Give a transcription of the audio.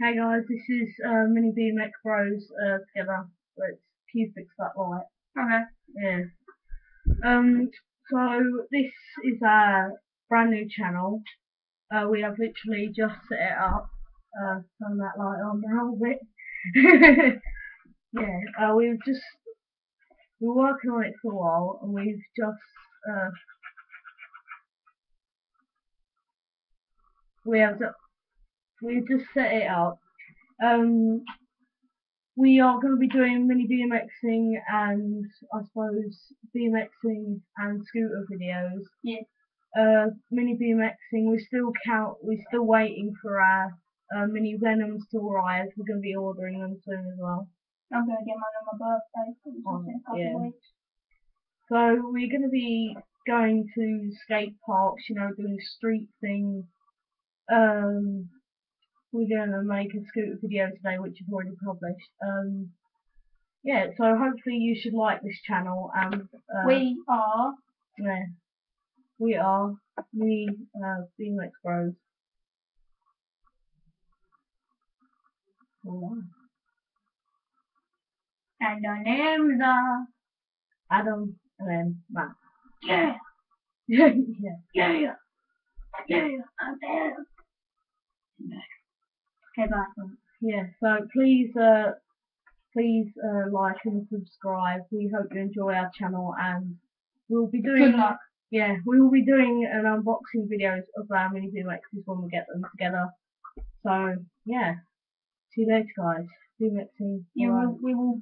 Hey guys, this is uh, Mini BMX Bros uh, together. Let's Q fix that light. Okay. Yeah. Um. So this is our brand new channel. Uh, we have literally just set it up. Uh, turn that light on now a bit. yeah. Uh, we've just we were working on it for a while, and we've just uh, we have we've just set it up. Um, we are going to be doing mini BMXing and I suppose BMXing and scooter videos. Yeah. Uh, mini BMXing, we still count, we're still waiting for our uh, mini Venoms to arrive. We're going to be ordering them soon as well. I'm gonna get mine on my birthday. Oh, yeah. So we're going to be going to skate parks, you know, doing street things. Um, we're going to make a scooter video today, which is already published. Um, yeah, so hopefully you should like this channel. And uh, We are yeah, we are we uh, BMX Bros. And our names are Adam and then Matt. yeah, yeah. yeah, yeah, yeah, I'm there. Bye. Yeah, so please, uh, please uh, like and subscribe. We hope you enjoy our channel, and we'll be doing. Good luck. Yeah, we will be doing an unboxing videos of our mini BMXs when we get them together. So yeah, see you later, guys. BMXing. Yeah, we will